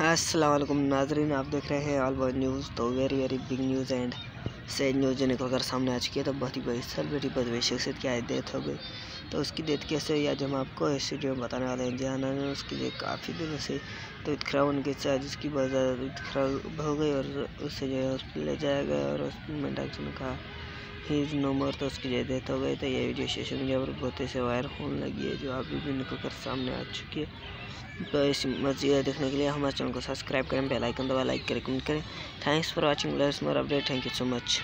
असलम नाजरीन, आप देख रहे हैं ऑल वर्ल्ड न्यूज़ तो very very big news and sad news जो निकल कर सामने आ चुकी है तो बहुत ही बड़ी सेलिब्रिटी बदवे शख्सियत की आज डेथ हो गई। तो उसकी डेथ कैसे हुई, आज हम आपको इस वीडियो में बताने वाले हैं। जहाँ ने उसके लिए काफ़ी दिनों से तो खराब उनके साथ जिसकी बहुत ज़्यादा खराब हो गई और उससे जो है हॉस्पिटल ले जाया गया और उसमें डॉक्टर ने कहा ही इज़ नो मोर तो उसकी जो डेथ हो गई तो ये वीडियो सोशल मीडिया पर बहुत से वायरल होने लगी है, जो अभी भी निकल कर सामने आ चुकी है। तो इस मज़ीद देखने के लिए हमारे चैनल को सब्सक्राइब करें बेल आइकन दबा लाइक करें कमेंट करें। Thanks for watching let's more update thank you so much